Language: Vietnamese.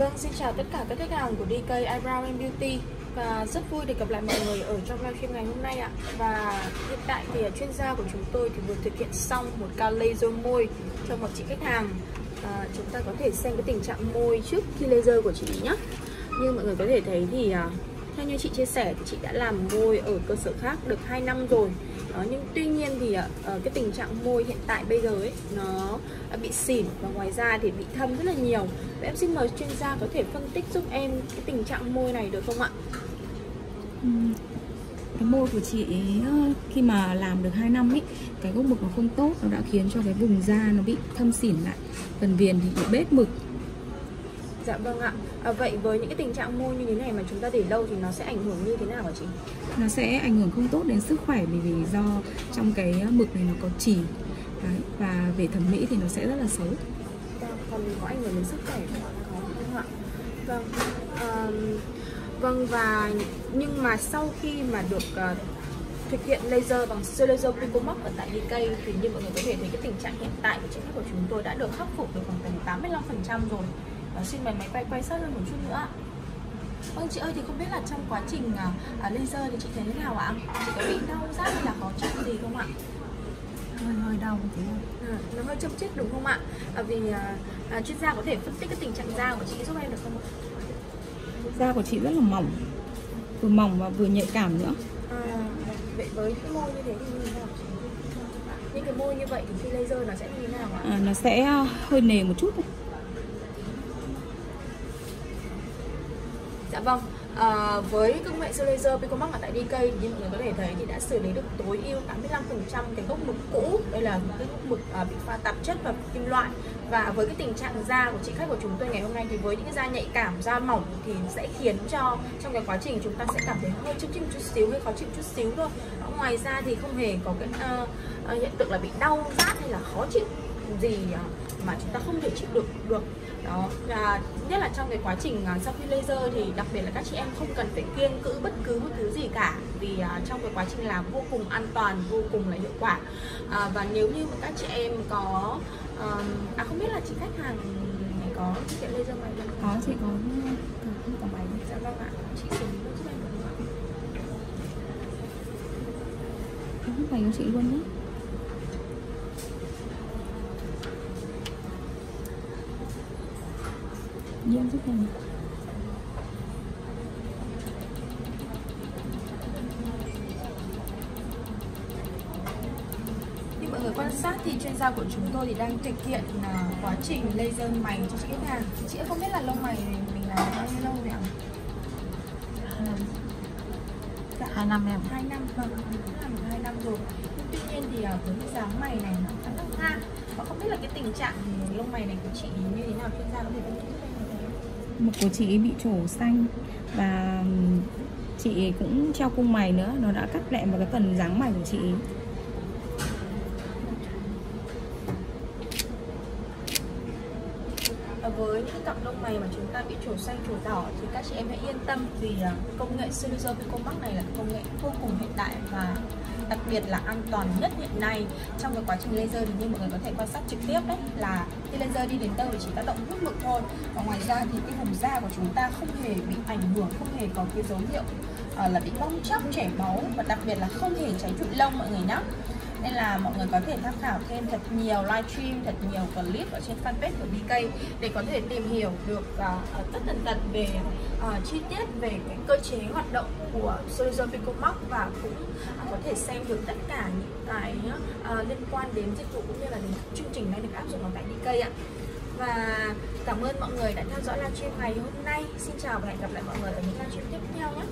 Vâng, xin chào tất cả các khách hàng của DK Eyebrow and Beauty và rất vui được gặp lại mọi người ở trong livestream ngày hôm nay ạ. Và hiện tại thì à, chuyên gia của chúng tôi thì vừa thực hiện xong một ca laser môi cho một chị khách hàng. À, chúng ta có thể xem cái tình trạng môi trước khi laser của chị nhé. Như mọi người có thể thấy thì à, theo như chị chia sẻ thì chị đã làm môi ở cơ sở khác được 2 năm rồi. Đó, nhưng tuy nhiên thì uh, cái tình trạng môi hiện tại bây giờ ấy nó bị xỉn và ngoài ra thì bị thâm rất là nhiều. Vậy em xin mời chuyên gia có thể phân tích giúp em cái tình trạng môi này được không ạ? cái môi của chị ấy, ờ, khi mà làm được 2 năm ấy cái gốc mực nó không tốt nó đã khiến cho cái vùng da nó bị thâm xỉn lại. Phần viền thì bị bết mực. Dạ vâng ạ. À, vậy với những cái tình trạng môi như thế này mà chúng ta để lâu thì nó sẽ ảnh hưởng như thế nào hả chị? nó sẽ ảnh hưởng không tốt đến sức khỏe bởi vì do trong cái mực này nó có chỉ Đấy, và về thẩm mỹ thì nó sẽ rất là xấu Vâng, còn có ảnh hưởng đến sức khỏe? Có không ạ? Vâng. À, vâng và nhưng mà sau khi mà được uh, thực hiện laser bằng siêu laser Picomock ở tại DK thì như mọi người có thể thấy cái tình trạng hiện tại của chiếc của chúng tôi đã được khắc phục được khoảng tầm 85% rồi và xin mời máy quay quay sát hơn một chút nữa ạ Vâng chị ơi thì không biết là trong quá trình à, à, laser thì chị thấy thế nào ạ? Chị có bị đau rát hay là khó chịu gì không ạ? hơi hơi đau một tí À, nó hơi châm chích đúng không ạ? À, vì à, à, chuyên gia có thể phân tích cái tình trạng da của chị giúp em được không ạ? da của chị rất là mỏng vừa mỏng và vừa nhạy cảm nữa À, vậy với cái môi như thế thì như thế nào chị? Những cái môi như vậy thì khi laser nó sẽ như thế nào ạ? à, nó sẽ hơi nề một chút thôi. Dạ vâng, à, với công nghệ siêu laser Picomax ở tại DK như mọi người có thể thấy thì đã xử lý được tối ưu 85% cái gốc mực cũ. Đây là cái gốc mực à, bị pha tạp chất và kim loại. Và với cái tình trạng da của chị khách của chúng tôi ngày hôm nay thì với những cái da nhạy cảm, da mỏng thì sẽ khiến cho trong cái quá trình chúng ta sẽ cảm thấy hơi chút chua chút xíu hơi khó chịu chút xíu thôi. Ngoài ra thì không hề có cái uh, hiện tượng là bị đau rát hay là khó chịu gì uh, mà chúng ta không thể chịu được được đó là nhất là trong cái quá trình uh, sau khi laser thì đặc biệt là các chị em không cần phải kiêng cữ bất cứ một thứ gì cả vì uh, trong cái quá trình làm vô cùng an toàn vô cùng là hiệu quả uh, và nếu như các chị em có à không biết là chị khách hàng có hiện laser mày không? có chị có có, có máy Dạ vâng ạ, chị xử lý giúp em được không ạ? máy của chị luôn nhé Nhiên giúp em Như mọi người quan sát thì chuyên gia của chúng tôi thì đang thực hiện uh, quá trình laser mày cho chị khách hàng. Chị không biết là lông mày mình làm bao nhiêu lâu rồi ạ? Dạ. hai năm em 2 năm vâng, làm được 2 năm rồi. Nhưng tuy nhiên thì uh, với cái dáng mày này nó khá là tha. Và không biết là cái tình trạng lông mày này của chị như thế nào chuyên gia có thể phân tích giúp em được không? Mực của chị bị trổ xanh và chị cũng treo cung mày nữa. Nó đã cắt lẹm vào cái phần dáng mày của chị ờ, với những cặp lông mày mà chúng ta bị trổ xanh, trổ đỏ thì các chị em hãy yên tâm vì à, công nghệ Cerizer Picomax này là công nghệ vô cùng hiện đại và đặc biệt là an toàn nhất hiện nay trong cái quá trình laser thì như mọi người có thể quan sát trực tiếp đấy, là khi laser đi đến đâu thì chỉ tác động hút mực thôi. Và ngoài ra thì cái vùng da của chúng ta không hề bị ảnh hưởng, không hề có cái dấu hiệu ờ, là bị bong chóc, chảy máu và đặc biệt là không hề cháy trụi lông, mọi người nhé nên là mọi người có thể tham khảo thêm thật nhiều livestream, thật nhiều clip ở trên fanpage của BK để có thể tìm hiểu được uh, tất tần tật về uh, chi tiết về cái cơ chế hoạt động của Solution Picomax và cũng uh, có thể xem được tất cả những cái uh, liên quan đến dịch vụ cũng như là đến chương trình này được áp dụng ở tại BK ạ. Và cảm ơn mọi người đã theo dõi livestream ngày hôm nay. Xin chào và hẹn gặp lại mọi người ở những livestream tiếp theo nhé.